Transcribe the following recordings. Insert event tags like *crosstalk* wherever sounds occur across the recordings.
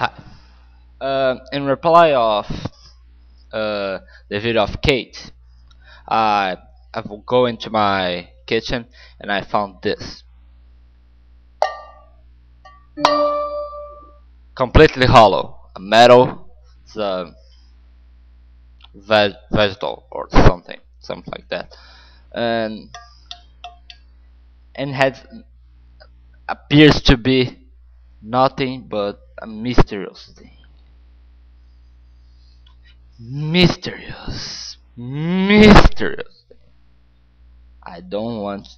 Uh, in reply of uh, the video of Kate, I I will go into my kitchen and I found this. Completely hollow. A metal, it's vegetable or something, something like that, and and has appears to be nothing but a mysterious thing. Mysterious, mysterious. I don't want.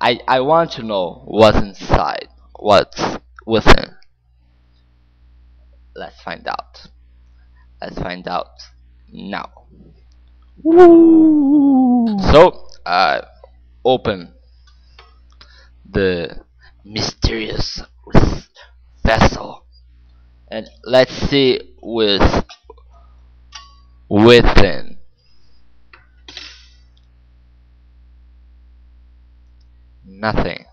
I I want to know what's inside, what's within. Let's find out. Let's find out now. So I open the mysterious vessel. And let's see with within nothing.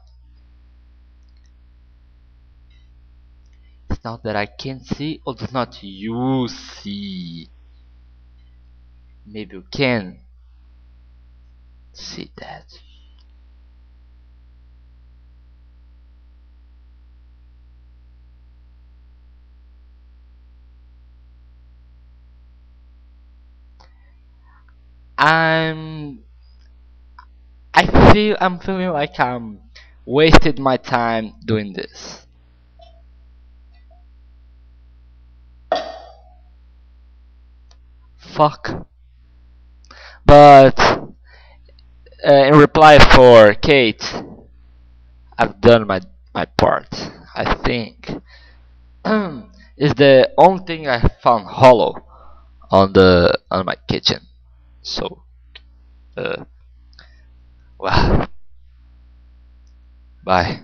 It's not that I can't see or it's not you see. Maybe you can see that I'm I feel I'm feeling like I'm wasted my time doing this. Fuck. But uh, in reply for Kate, I've done my my part. I think *clears throat* is the only thing I found hollow on the on my kitchen. So, uh, well, bye.